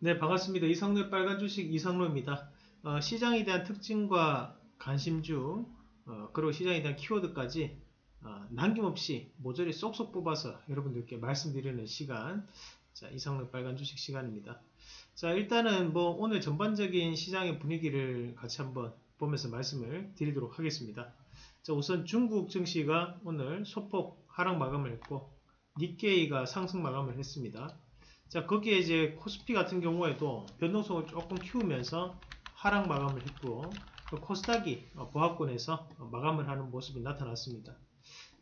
네, 반갑습니다. 이상로의 빨간 주식 이상로입니다. 어, 시장에 대한 특징과 관심주, 어, 그리고 시장에 대한 키워드까지 어, 남김없이 모조리 쏙쏙 뽑아서 여러분들께 말씀드리는 시간, 자, 이상로의 빨간 주식 시간입니다. 자, 일단은 뭐 오늘 전반적인 시장의 분위기를 같이 한번 보면서 말씀을 드리도록 하겠습니다. 자, 우선 중국 증시가 오늘 소폭 하락 마감을 했고, 니케이가 상승 마감을 했습니다. 자, 거기에 이제 코스피 같은 경우에도 변동성을 조금 키우면서 하락 마감을 했고, 코스닥이 보합권에서 마감을 하는 모습이 나타났습니다.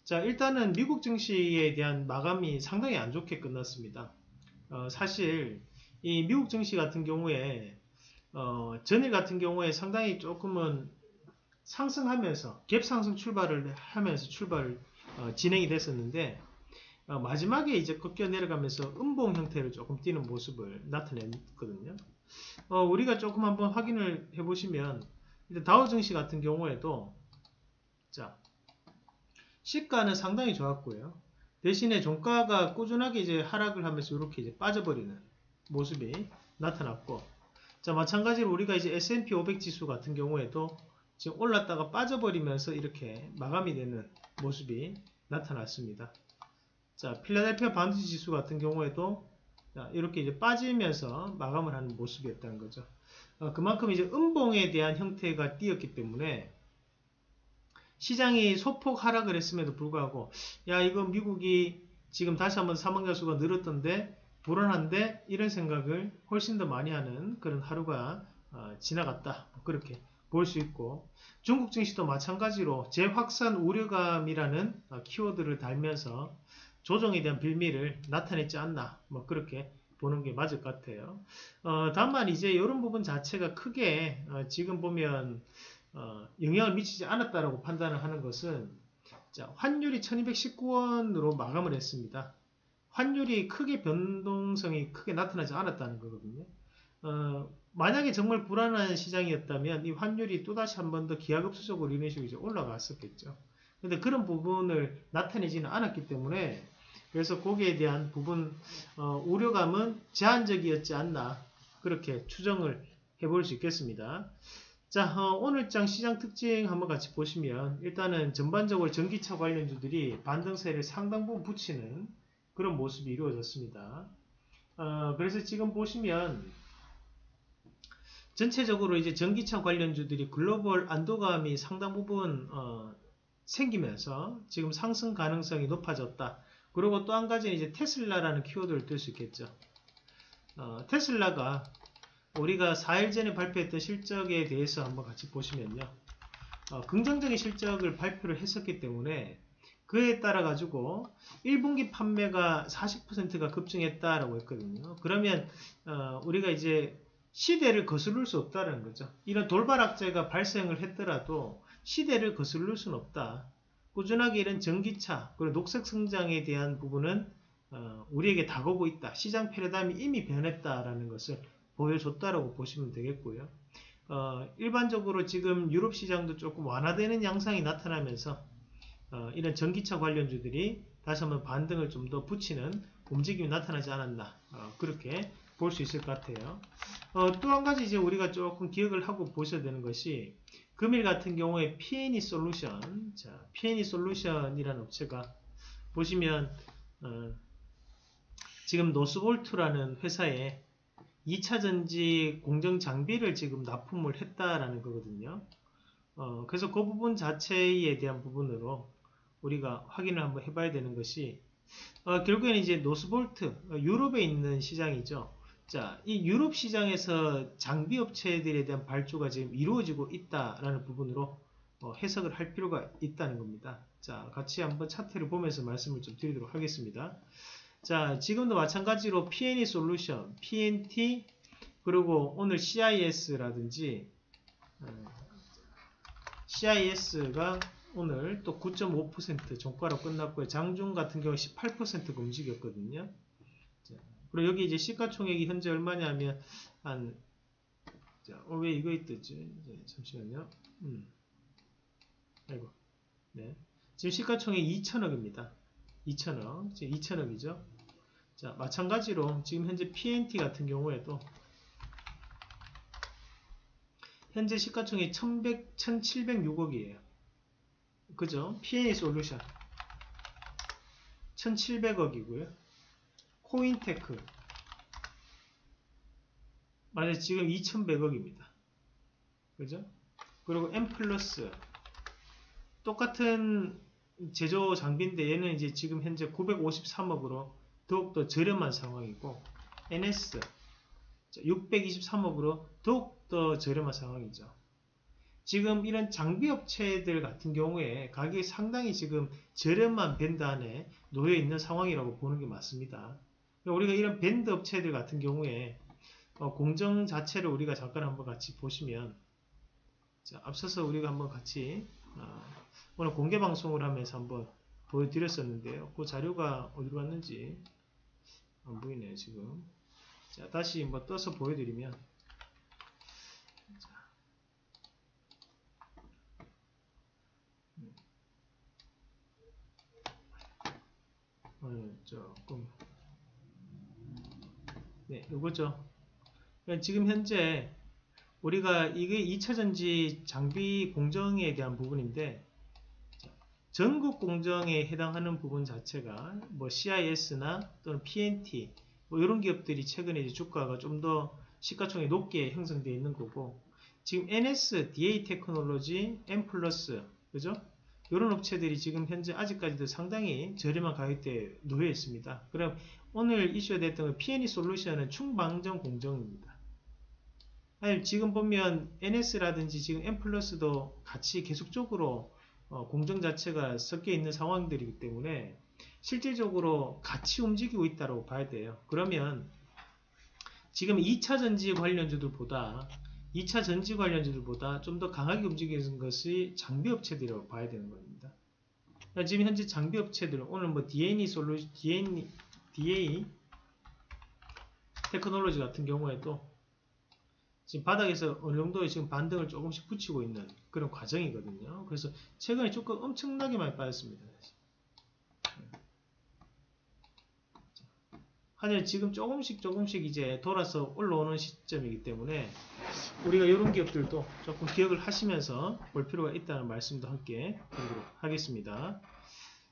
자, 일단은 미국 증시에 대한 마감이 상당히 안 좋게 끝났습니다. 어, 사실 이 미국 증시 같은 경우에 어, 전일 같은 경우에 상당히 조금은 상승하면서 갭 상승 출발을 하면서 출발 어, 진행이 됐었는데 어, 마지막에 이제 꺾여 내려가면서 음봉 형태를 조금 띄는 모습을 나타냈거든요. 어, 우리가 조금 한번 확인을 해보시면 다우 증시 같은 경우에도 자 시가는 상당히 좋았고요. 대신에 종가가 꾸준하게 이제 하락을 하면서 이렇게 이제 빠져버리는 모습이 나타났고 자 마찬가지로 우리가 이제 S&P 500 지수 같은 경우에도 지금 올랐다가 빠져버리면서 이렇게 마감이 되는 모습이 나타났습니다. 자, 필라델피아 반도체 지수 같은 경우에도 자, 이렇게 이제 빠지면서 마감을 하는 모습이었다는 거죠. 어, 그만큼 이제 음봉에 대한 형태가 띄었기 때문에 시장이 소폭 하락을 했음에도 불구하고 야 이거 미국이 지금 다시 한번 사망자 수가 늘었던데 불안한데 이런 생각을 훨씬 더 많이 하는 그런 하루가 어, 지나갔다 그렇게 볼 수 있고 중국 증시도 마찬가지로 재확산 우려감이라는 어, 키워드를 달면서 조정에 대한 빌미를 나타냈지 않나 뭐 그렇게 보는 게 맞을 것 같아요. 어, 다만 이제 이런 부분 자체가 크게 어, 지금 보면 어, 영향을 미치지 않았다라고 판단을 하는 것은 자, 환율이 1219원으로 마감을 했습니다. 환율이 크게 변동성이 크게 나타나지 않았다는 거거든요. 어, 만약에 정말 불안한 시장이었다면 이 환율이 또다시 한 번 더 기하급수적으로 이런 식으로 이제 올라갔었겠죠. 근데 그런 부분을 나타내지는 않았기 때문에 그래서 거기에 대한 부분 어, 우려감은 제한적이었지 않나 그렇게 추정을 해볼 수 있겠습니다. 자 어, 오늘장 시장 특징 한번 같이 보시면 일단은 전반적으로 전기차 관련주들이 반등세를 상당 부분 붙이는 그런 모습이 이루어졌습니다. 어, 그래서 지금 보시면 전체적으로 이제 전기차 관련주들이 글로벌 안도감이 상당 부분 어, 생기면서 지금 상승 가능성이 높아졌다. 그리고 또 한 가지는 이제 테슬라라는 키워드를 뜰 수 있겠죠. 어, 테슬라가 우리가 4일 전에 발표했던 실적에 대해서 한번 같이 보시면요. 어, 긍정적인 실적을 발표를 했었기 때문에 그에 따라 가지고 1분기 판매가 40%가 급증했다라고 했거든요. 그러면 어, 우리가 이제 시대를 거스를 수 없다는 거죠. 이런 돌발 악재가 발생을 했더라도 시대를 거스를 수는 없다. 꾸준하게 이런 전기차 그리고 녹색 성장에 대한 부분은 어, 우리에게 다가오고 있다. 시장 패러다임이 이미 변했다라는 것을 보여줬다라고 보시면 되겠고요. 어, 일반적으로 지금 유럽 시장도 조금 완화되는 양상이 나타나면서 어, 이런 전기차 관련주들이 다시 한번 반등을 좀 더 붙이는 움직임이 나타나지 않았나 어, 그렇게 볼 수 있을 것 같아요. 어, 또한 가지 이제 우리가 조금 기억을 하고 보셔야 되는 것이 금일 같은 경우에 P&E 솔루션, 자, P&E 솔루션이라는 업체가 보시면 어, 지금 노스볼트라는 회사에 2차 전지 공정 장비를 지금 납품을 했다라는 거거든요. 어, 그래서 그 부분 자체에 대한 부분으로 우리가 확인을 한번 해봐야 되는 것이 어, 결국에는 이제 노스볼트 어, 유럽에 있는 시장이죠. 자, 이 유럽 시장에서 장비 업체들에 대한 발주가 지금 이루어지고 있다라는 부분으로 어, 해석을 할 필요가 있다는 겁니다. 자, 같이 한번 차트를 보면서 말씀을 좀 드리도록 하겠습니다. 자, 지금도 마찬가지로 P&E 솔루션, PNT, 그리고 오늘 CIS라든지, 어, CIS가 오늘 또 9.5% 종가로 끝났고요. 장중 같은 경우 18%가 움직였거든요. 그리고 여기 이제 시가총액이 현재 얼마냐면 한 자, 어, 왜 이거 있듯지? 잠시만요. 음. 아이고. 네. 지금 시가총액 2천억입니다. 2천억. 지금 2천억이죠. 자, 마찬가지로 지금 현재 PNT 같은 경우에도 현재 시가총액 1100, 1706억이에요. 그죠? P&E 솔루션 1700억이고요. 코인테크 맞아요. 지금 2100억입니다. 그죠? 그리고 M 플러스 똑같은 제조 장비인데 얘는 이제 지금 현재 953억으로 더욱더 저렴한 상황이고 NS 623억으로 더욱더 저렴한 상황이죠. 지금 이런 장비 업체들 같은 경우에 가격이 상당히 지금 저렴한 밴드 안에 놓여 있는 상황이라고 보는 게 맞습니다. 우리가 이런 밴드 업체들 같은 경우에 어, 공정 자체를 우리가 잠깐 한번 같이 보시면 자, 앞서서 우리가 한번 같이 어, 오늘 공개 방송을 하면서 한번 보여드렸었는데요. 그 자료가 어디로 갔는지 안 보이네요 지금. 자 다시 한번 떠서 보여드리면 자. 어, 조금 네 이거죠. 그러니까 지금 현재 우리가 이게 2차전지 장비 공정에 대한 부분인데 전국 공정에 해당하는 부분 자체가 뭐 CIS나 또는 PNT 뭐 이런 기업들이 최근에 이제 주가가 좀 더 시가총액 높게 형성되어 있는 거고 지금 NS, DA 테크놀로지, M 플러스 그죠? 이런 업체들이 지금 현재 아직까지도 상당히 저렴한 가격대에 놓여 있습니다. 그럼 오늘 이슈가 됐던 P&E 솔루션은 충방정 공정입니다. 지금 보면 NS라든지 지금 M 플러스도 같이 계속적으로 어, 공정 자체가 섞여 있는 상황들이기 때문에 실질적으로 같이 움직이고 있다고 봐야 돼요. 그러면 지금 2차 전지 관련주들보다 2차 전지 관련주들보다 좀 더 강하게 움직이는 것이 장비업체들이라고 봐야 되는 겁니다. 그러니까 지금 현재 장비업체들은 오늘 뭐 DNA 솔루 DNA, DA 테크놀로지 같은 경우에도 지금 바닥에서 어느 정도의 지금 반등을 조금씩 붙이고 있는 그런 과정이거든요. 그래서 최근에 조금 엄청나게 많이 빠졌습니다. 하지만 지금 조금씩 조금씩 이제 돌아서 올라오는 시점이기 때문에 우리가 이런 기업들도 조금 기억을 하시면서 볼 필요가 있다는 말씀도 함께 드리도록 하겠습니다.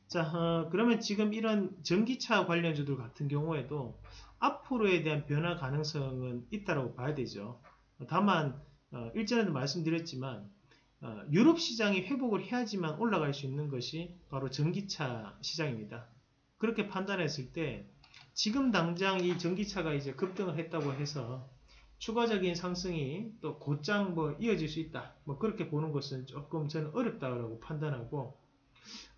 자, 어, 그러면 지금 이런 전기차 관련주들 같은 경우에도 앞으로에 대한 변화 가능성은 있다고 봐야 되죠. 다만 어, 일전에도 말씀드렸지만 어, 유럽 시장이 회복을 해야지만 올라갈 수 있는 것이 바로 전기차 시장입니다. 그렇게 판단했을 때 지금 당장 이 전기차가 이제 급등을 했다고 해서 추가적인 상승이 또 곧장 뭐 이어질 수 있다. 뭐 그렇게 보는 것은 조금 저는 어렵다고 판단하고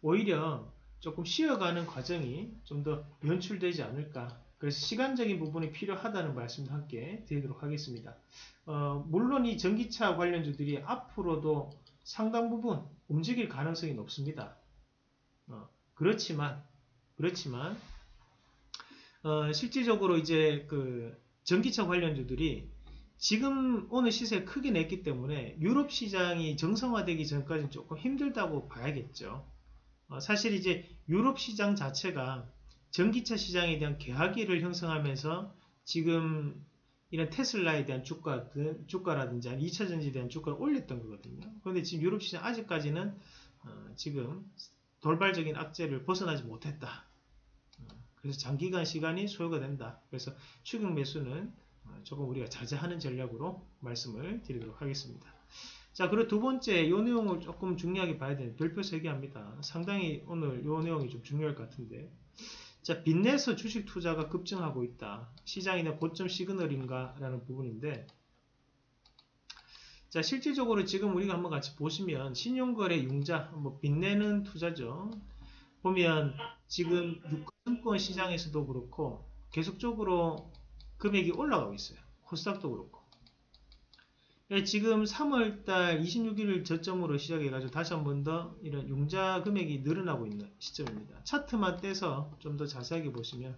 오히려 조금 쉬어가는 과정이 좀 더 연출되지 않을까. 그래서 시간적인 부분이 필요하다는 말씀도 함께 드리도록 하겠습니다. 어, 물론 이 전기차 관련주들이 앞으로도 상당 부분 움직일 가능성이 높습니다. 어, 그렇지만 그렇지만 어, 실질적으로 이제 그 전기차 관련주들이 지금 오늘 시세 크게 냈기 때문에 유럽 시장이 정상화되기 전까지는 조금 힘들다고 봐야겠죠. 어, 사실 이제 유럽 시장 자체가 전기차 시장에 대한 계약기를 형성하면서 지금 이런 테슬라에 대한 주가, 주가라든지 2차 전지에 대한 주가를 올렸던 거거든요. 그런데 지금 유럽 시장 아직까지는 어, 지금 돌발적인 악재를 벗어나지 못했다. 어, 그래서 장기간 시간이 소요가 된다. 그래서 추격 매수는 어, 조금 우리가 자제하는 전략으로 말씀을 드리도록 하겠습니다. 자, 그리고 두 번째, 이 내용을 조금 중요하게 봐야 되는 별표 3개 합니다. 상당히 오늘 이 내용이 좀 중요할 것 같은데. 자, 빚내서 주식 투자가 급증하고 있다. 시장이나 고점 시그널인가? 라는 부분인데, 자, 실질적으로 지금 우리가 한번 같이 보시면, 신용거래 융자, 뭐, 빚내는 투자죠. 보면, 지금 유가증권 시장에서도 그렇고, 계속적으로 금액이 올라가고 있어요. 코스닥도 그렇고. 예, 지금 3월달 26일을 저점으로 시작해가지고 다시 한 번 더 이런 융자 금액이 늘어나고 있는 시점입니다. 차트만 떼서 좀 더 자세하게 보시면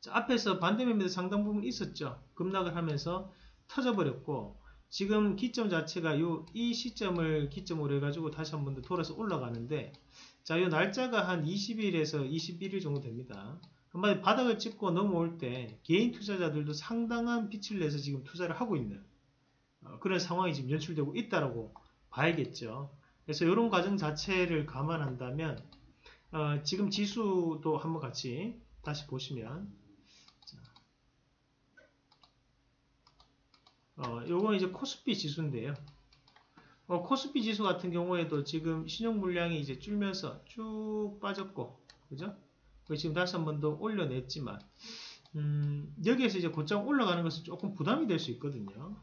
자, 앞에서 반대 매매도 상당 부분 있었죠. 급락을 하면서 터져버렸고 지금 기점 자체가 요, 이 시점을 기점으로 해가지고 다시 한 번 더 돌아서 올라가는데 자, 요 날짜가 한 20일에서 21일 정도 됩니다. 한마디 바닥을 찍고 넘어올 때 개인 투자자들도 상당한 빛을 내서 지금 투자를 하고 있는 어, 그런 상황이 지금 연출되고 있다라고 봐야겠죠. 그래서 이런 과정 자체를 감안한다면 어, 지금 지수도 한번 같이 다시 보시면 어, 요건 이제 코스피 지수인데요. 어, 코스피 지수 같은 경우에도 지금 신용 물량이 이제 줄면서 쭉 빠졌고, 그죠? 지금 다시 한 번 더 올려냈지만, 음, 여기에서 이제 곧장 올라가는 것은 조금 부담이 될 수 있거든요.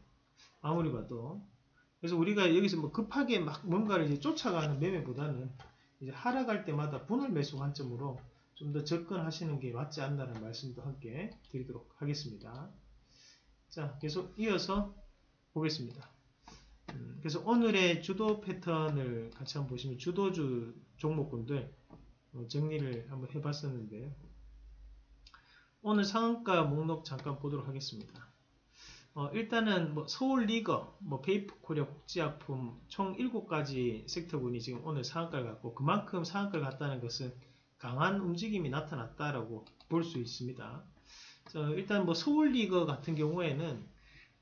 아무리 봐도. 그래서 우리가 여기서 뭐 급하게 막 뭔가를 이제 쫓아가는 매매보다는 이제 하락할 때마다 분할 매수 관점으로 좀 더 접근하시는 게 맞지 않나라는 말씀도 함께 드리도록 하겠습니다. 자, 계속 이어서 보겠습니다. 음, 그래서 오늘의 주도 패턴을 같이 한번 보시면 주도주 종목군들 어, 정리를 한번 해봤었는데요. 오늘 상한가 목록 잠깐 보도록 하겠습니다. 어, 일단은 뭐 서울리거, 뭐 페이퍼 코리아 국제약품 총 7가지 섹터군이 지금 오늘 상한가를 갔고 그만큼 상한가를 갔다는 것은 강한 움직임이 나타났다라고 볼 수 있습니다. 일단 뭐 서울리거 같은 경우에는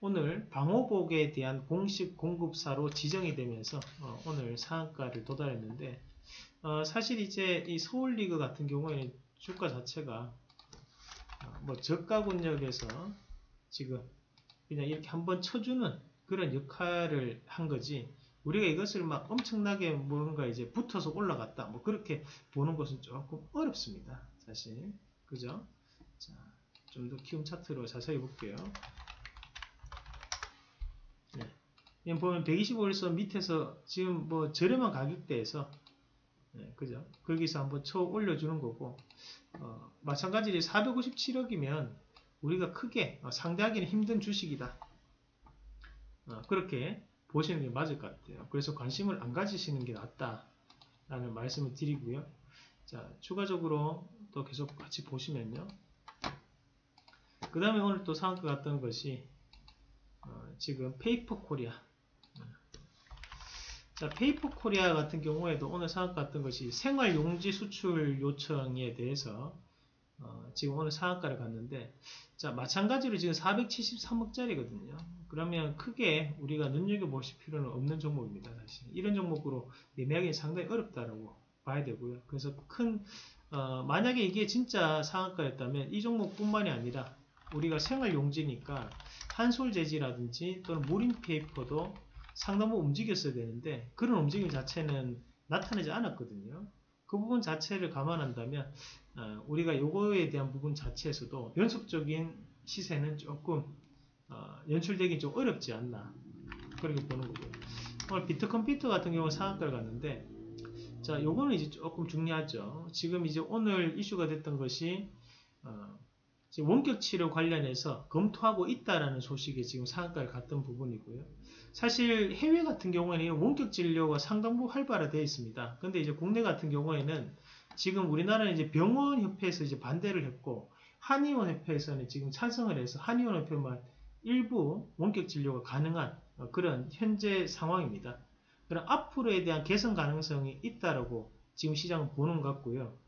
오늘 방호복에 대한 공식 공급사로 지정이 되면서 어, 오늘 상한가를 도달했는데 어, 사실 이제 이 서울리그 같은 경우에는 주가 자체가 어, 뭐 저가군역에서 지금 그냥 이렇게 한번 쳐주는 그런 역할을 한 거지 우리가 이것을 막 엄청나게 뭔가 이제 붙어서 올라갔다 뭐 그렇게 보는 것은 조금 어렵습니다 사실. 그죠 좀 더 키움 차트로 자세히 볼게요 네. 보면 125일선 밑에서 지금 뭐 저렴한 가격대에서 네, 그죠? 거기서 한번 쳐 올려주는 거고 어, 마찬가지로 457억이면 우리가 크게 어, 상대하기는 힘든 주식이다. 어, 그렇게 보시는 게 맞을 것 같아요. 그래서 관심을 안 가지시는 게 낫다라는 말씀을 드리고요. 자, 추가적으로 또 계속 같이 보시면요. 그 다음에 오늘 또 상한가 갔던 것이 어, 지금 페이퍼 코리아 자, 페이퍼 코리아 같은 경우에도 오늘 상한가 간 것이 생활용지 수출 요청에 대해서 어, 지금 오늘 상한가를 갔는데 자 마찬가지로 지금 473억짜리거든요. 그러면 크게 우리가 눈여겨보실 필요는 없는 종목입니다. 사실 이런 종목으로 매매하기 상당히 어렵다라고 봐야 되고요. 그래서 큰 어, 만약에 이게 진짜 상한가였다면 이 종목뿐만이 아니라 우리가 생활용지니까 한솔 재지라든지 또는 무림 페이퍼도 상당부 움직였어야 되는데 그런 움직임 자체는 나타나지 않았거든요. 그 부분 자체를 감안한다면 어, 우리가 요거에 대한 부분 자체에서도 연속적인 시세는 조금 어, 연출되기 좀 어렵지 않나 그렇게 보는 거고요. 오늘 비트컴퓨터 같은 경우 상한가를 갔는데 자 요거는 이제 조금 중요하죠. 지금 이제 오늘 이슈가 됐던 것이 어, 원격 치료 관련해서 검토하고 있다라는 소식이 지금 상한가를 갔던 부분이고요. 사실 해외 같은 경우에는 원격 진료가 상당부 활발화되어 있습니다. 근데 이제 국내 같은 경우에는 지금 우리나라는 이제 병원 협회에서 이제 반대를 했고 한의원 협회에서는 지금 찬성을 해서 한의원 협회만 일부 원격 진료가 가능한 그런 현재 상황입니다. 그럼 앞으로에 대한 개선 가능성이 있다라고 지금 시장은 보는 것 같고요.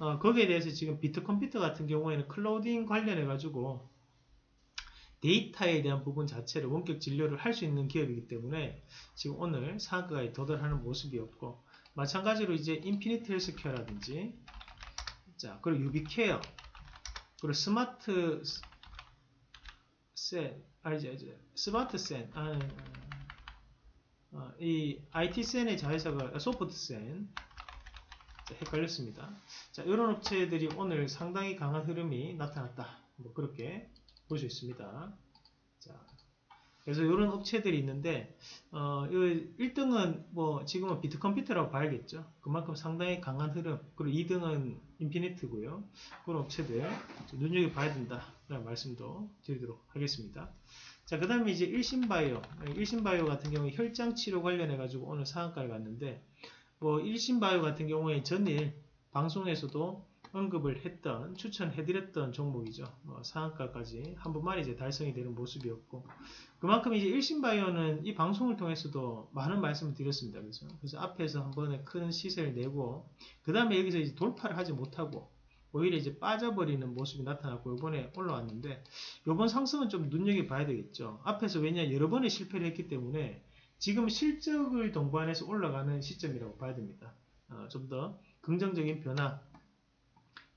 어, 거기에 대해서 지금 비트 컴퓨터 같은 경우에는 clouding 관련해 가지고 데이터에 대한 부분 자체를 원격 진료를 할 수 있는 기업이기 때문에 지금 오늘 상한가에 도달하는 모습이었고 마찬가지로 이제 인피니트 헬스케어라든지 자 그리고 유비케어 그리고 스마트 센 아니지 이제 스마트 센 아, 어, 이 IT 센의 자회사가 소프트 센 헷갈렸습니다. 자 이런 업체들이 오늘 상당히 강한 흐름이 나타났다. 뭐 그렇게 볼 수 있습니다. 자, 그래서 이런 업체들이 있는데 어, 1등은 뭐 지금은 비트컴퓨터라고 봐야겠죠. 그만큼 상당히 강한 흐름. 그리고 2등은 인피니트고요. 그런 업체들 눈여겨봐야 된다라는 말씀도 드리도록 하겠습니다. 자, 그 다음에 이제 일신바이오. 일신바이오 같은 경우에 혈장 치료 관련해가지고 오늘 상한가를 갔는데 뭐 일신바이오 같은 경우에 전일 방송에서도 언급을 했던 추천해드렸던 종목이죠. 뭐 상한가까지 한 번만 이제 달성이 되는 모습이었고 그만큼 이제 일신바이오는 이 방송을 통해서도 많은 말씀을 드렸습니다. 그래서, 그래서 앞에서 한 번에 큰 시세를 내고 그 다음에 여기서 이제 돌파를 하지 못하고 오히려 이제 빠져버리는 모습이 나타났고 이번에 올라왔는데 이번 상승은 좀 눈여겨봐야 되겠죠. 앞에서 왜냐 여러 번의 실패를 했기 때문에 지금 실적을 동반해서 올라가는 시점이라고 봐야 됩니다. 어, 좀 더 긍정적인 변화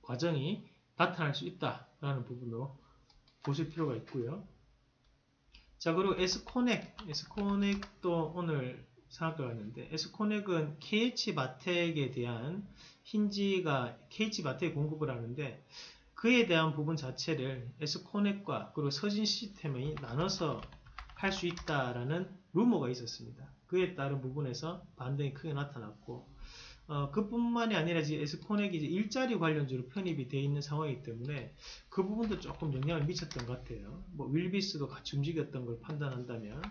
과정이 나타날 수 있다라는 부분으로 보실 필요가 있고요. 자 그리고 에스코넥, 에스코넥도 오늘 갔는데 에스코넥은 KH마텍에 대한 힌지가 KH마텍에 공급을 하는데 그에 대한 부분 자체를 에스코넥과 그리고 서진 시스템이 나눠서 할 수 있다라는 루머가 있었습니다. 그에 따른 부분에서 반등이 크게 나타났고 어, 그뿐만이 아니라 에스코넥이 이제 일자리 관련주로 편입이 되어 있는 상황이기 때문에 그 부분도 조금 영향을 미쳤던 것 같아요. 뭐 윌비스도 같이 움직였던 걸 판단한다면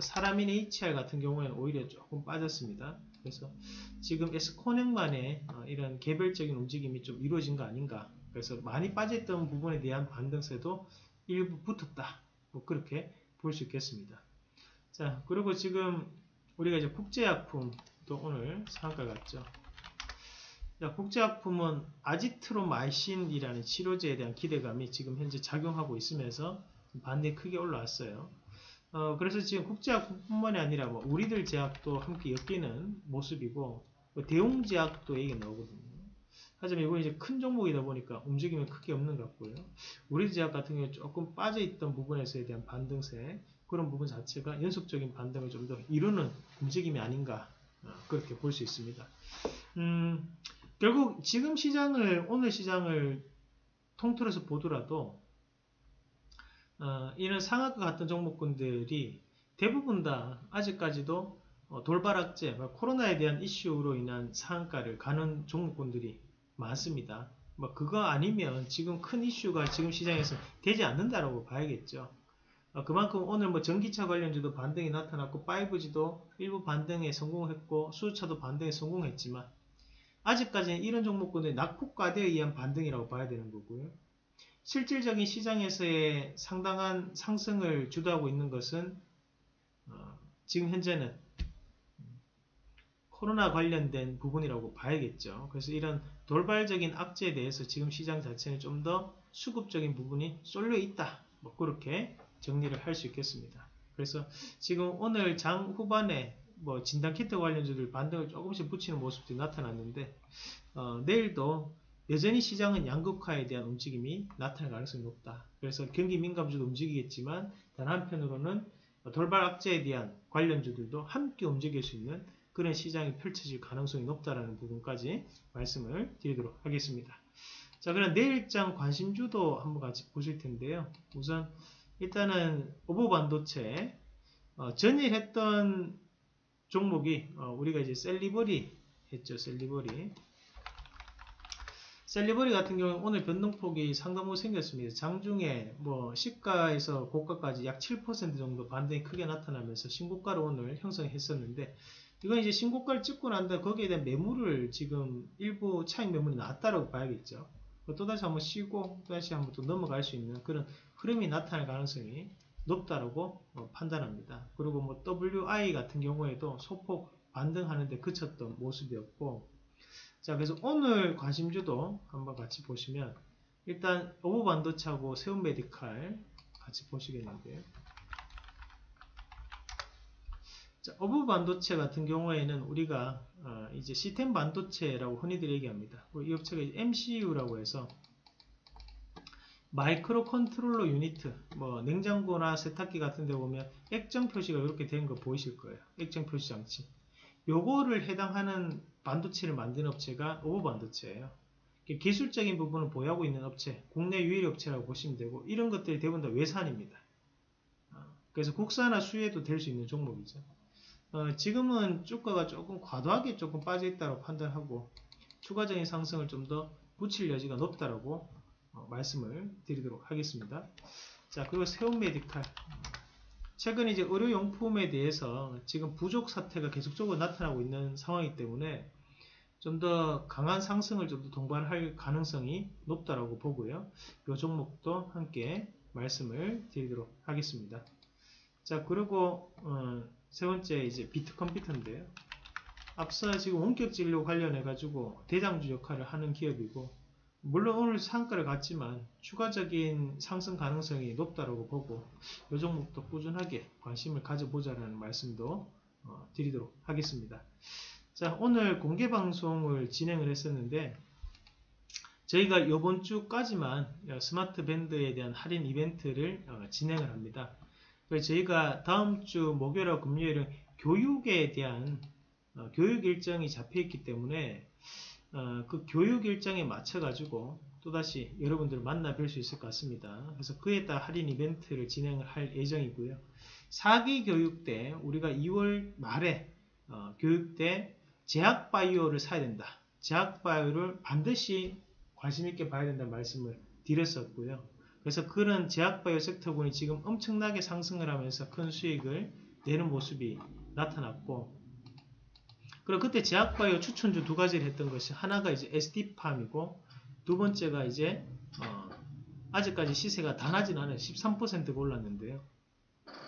사람인 HR 같은 경우에는 오히려 조금 빠졌습니다. 그래서 지금 에스코넥만의 어, 이런 개별적인 움직임이 좀 이루어진 거 아닌가. 그래서 많이 빠졌던 부분에 대한 반등세도 일부 붙었다. 뭐 그렇게 볼 수 있겠습니다. 자, 그리고 지금 우리가 이제 국제약품도 오늘 상한가 갔죠. 자, 국제약품은 아지트로마이신이라는 치료제에 대한 기대감이 지금 현재 작용하고 있으면서 반대 크게 올라왔어요. 어, 그래서 지금 국제약품뿐만이 아니라 뭐 우리들 제약도 함께 엮이는 모습이고 뭐 대웅제약도 얘기 나오거든요. 하지만 이건 이제 큰 종목이다 보니까 움직임이 크게 없는 것 같고요. 우리 제약 같은 경우에 조금 빠져있던 부분에서에 대한 반등세 그런 부분 자체가 연속적인 반등을 좀 더 이루는 움직임이 아닌가 어, 그렇게 볼 수 있습니다. 음, 결국 지금 시장을 오늘 시장을 통틀어서 보더라도 어, 이런 상하과 같은 종목군들이 대부분 다 아직까지도 어, 돌발악재, 코로나에 대한 이슈로 인한 상한가를 가는 종목군들이 많습니다. 뭐 그거 아니면 지금 큰 이슈가 지금 시장에서 되지 않는다라고 봐야겠죠. 어, 그만큼 오늘 뭐 전기차 관련주도 반등이 나타났고 5G도 일부 반등에 성공했고 수주차도 반등에 성공했지만 아직까지는 이런 종목군의 낙폭과대에 의한 반등이라고 봐야 되는 거고요. 실질적인 시장에서의 상당한 상승을 주도하고 있는 것은 어, 지금 현재는 코로나 관련된 부분이라고 봐야겠죠. 그래서 이런 돌발적인 악재에 대해서 지금 시장 자체는 좀 더 수급적인 부분이 쏠려 있다. 뭐 그렇게 정리를 할 수 있겠습니다. 그래서 지금 오늘 장 후반에 뭐 진단 키트 관련주들 반등을 조금씩 붙이는 모습들이 나타났는데 어, 내일도 여전히 시장은 양극화에 대한 움직임이 나타날 가능성이 높다. 그래서 경기 민감주도 움직이겠지만 단 한편으로는 돌발 악재에 대한 관련주들도 함께 움직일 수 있는 그런 시장이 펼쳐질 가능성이 높다라는 부분까지 말씀을 드리도록 하겠습니다. 자, 그럼 내일장 관심주도 한번 같이 보실 텐데요. 우선 일단은 오버 반도체 어, 전일 했던 종목이 어, 우리가 이제 셀리버리 했죠. 셀리버리. 셀리버리 같은 경우는 오늘 변동폭이 상당히 생겼습니다. 장중에 뭐 시가에서 고가까지 약 7% 정도 반등이 크게 나타나면서 신고가를 오늘 형성했었는데 이건 이제 신고가를 찍고 난 다음에 거기에 대한 매물을 지금 일부 차익 매물이 나왔다고 봐야겠죠. 또다시 한번 쉬고 또다시 한번 또 넘어갈 수 있는 그런 흐름이 나타날 가능성이 높다라고 어, 판단합니다. 그리고 뭐 WI 같은 경우에도 소폭 반등하는데 그쳤던 모습이었고 자 그래서 오늘 관심주도 한번 같이 보시면 일단 오버반도체하고 세운메디칼 같이 보시겠는데요. 자, 어부 반도체 같은 경우에는 우리가 어, 이제 시스템 반도체라고 흔히들 얘기합니다. 이 업체가 MCU라고 해서 micro controller unit, 뭐 냉장고나 세탁기 같은 데 보면 액정 표시가 이렇게 된 거 보이실 거예요. 액정 표시 장치. 요거를 해당하는 반도체를 만든 업체가 어보브 반도체예요. 기술적인 부분을 보유하고 있는 업체, 국내 유일 업체라고 보시면 되고 이런 것들이 대부분 다 외산입니다. 어, 그래서 국산화 수혜도 될 수 있는 종목이죠. 어, 지금은 주가가 조금 과도하게 조금 빠져 있다고 판단하고 추가적인 상승을 좀 더 붙일 여지가 높다라고 어, 말씀을 드리도록 하겠습니다. 자 그리고 세운 메디칼 최근 이제 의료용품에 대해서 지금 부족 사태가 계속적으로 나타나고 있는 상황이기 때문에 좀 더 강한 상승을 좀 더 동반할 가능성이 높다라고 보고요. 이 종목도 함께 말씀을 드리도록 하겠습니다. 자 그리고 어, 세 번째 이제 비트 컴퓨터인데요. 앞서 지금 원격 진료 관련해 가지고 대장주 역할을 하는 기업이고 물론 오늘 상가를 갔지만 추가적인 상승 가능성이 높다고 보고 이 종목도 꾸준하게 관심을 가져보자라는 말씀도 어, 드리도록 하겠습니다. 자 오늘 공개 방송을 진행을 했었는데 저희가 이번 주까지만 스마트 밴드에 대한 할인 이벤트를 어, 진행을 합니다. 저희가 다음 주 목요일하고 금요일은 교육에 대한 어, 교육 일정이 잡혀 있기 때문에 어, 그 교육 일정에 맞춰 가지고 또다시 여러분들을 만나 뵐 수 있을 것 같습니다. 그래서 그에 따라 할인 이벤트를 진행을 할 예정이고요. 4기 교육 때 우리가 2월 말에 어, 교육 때 제약 바이오를 사야 된다. 제약 바이오를 반드시 관심 있게 봐야 된다는 말씀을 드렸었고요. 그래서 그런 제약바이오 섹터군이 지금 엄청나게 상승을 하면서 큰 수익을 내는 모습이 나타났고 그리고 그때 제약바이오 추천주 두 가지를 했던 것이 하나가 이제 SD팜이고 두 번째가 이제 어 아직까지 시세가 다 나진 않아요. 13%가 올랐는데요.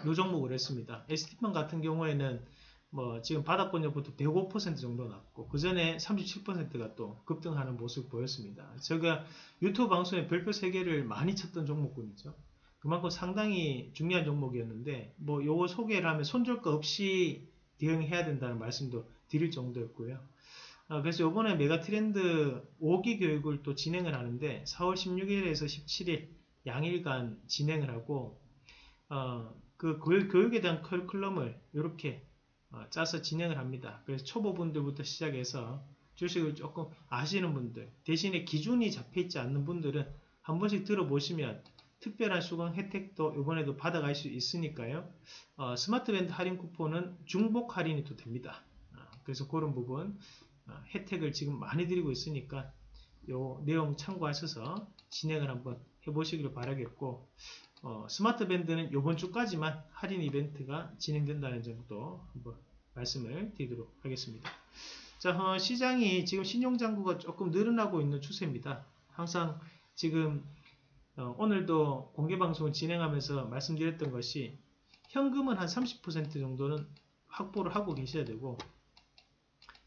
요 종목을 했습니다. SD팜 같은 경우에는 뭐 지금 바닥권역부터 105% 정도 났고 그 전에 37%가 또 급등하는 모습 보였습니다. 제가 유튜브 방송에 별표 3개를 많이 쳤던 종목군이죠. 그만큼 상당히 중요한 종목이었는데 뭐 요거 소개를 하면 손절 거 없이 대응해야 된다는 말씀도 드릴 정도였고요. 아, 그래서 요번에 메가 트렌드 5기 교육을 또 진행을 하는데 4월 16일에서 17일 양일간 진행을 하고 어, 그 교육에 대한 커리큘럼을 이렇게 어, 짜서 진행을 합니다. 그래서 초보분들부터 시작해서 주식을 조금 아시는 분들 대신에 기준이 잡혀있지 않는 분들은 한 번씩 들어보시면 특별한 수강 혜택도 이번에도 받아갈 수 있으니까요. 어, 스마트밴드 할인 쿠폰은 중복 할인이 또 됩니다. 어, 그래서 그런 부분 어, 혜택을 지금 많이 드리고 있으니까 요 내용 참고하셔서 진행을 한번 해보시기를 바라겠고 어, 스마트 밴드는 이번 주까지만 할인 이벤트가 진행된다는 점도 한번 말씀을 드리도록 하겠습니다. 자, 어, 시장이 지금 신용장구가 조금 늘어나고 있는 추세입니다. 항상 지금 어, 오늘도 공개방송을 진행하면서 말씀드렸던 것이 현금은 한 30% 정도는 확보를 하고 계셔야 되고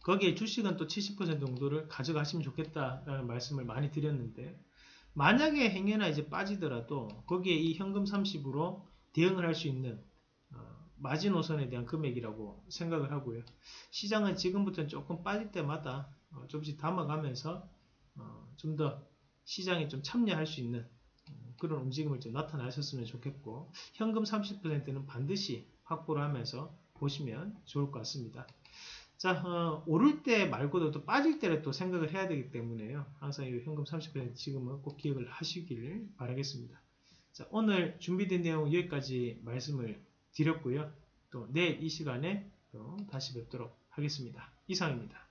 거기에 주식은 또 70% 정도를 가져가시면 좋겠다라는 말씀을 많이 드렸는데 만약에 행여나 이제 빠지더라도 거기에 이 현금 30으로 대응을 할 수 있는 어, 마지노선에 대한 금액이라고 생각을 하고요. 시장은 지금부터는 조금 빠질 때마다 어, 조금씩 담아가면서 어, 좀더 시장에 좀 참여할 수 있는 어, 그런 움직임을 좀 나타나셨으면 좋겠고 현금 30%는 반드시 확보를 하면서 보시면 좋을 것 같습니다. 자, 어, 오를 때 말고도 또 빠질 때를 또 생각을 해야 되기 때문에요. 항상 이 현금 30% 지금은 꼭 기억을 하시길 바라겠습니다. 자, 오늘 준비된 내용 여기까지 말씀을 드렸고요. 또 내일 이 시간에 또 다시 뵙도록 하겠습니다. 이상입니다.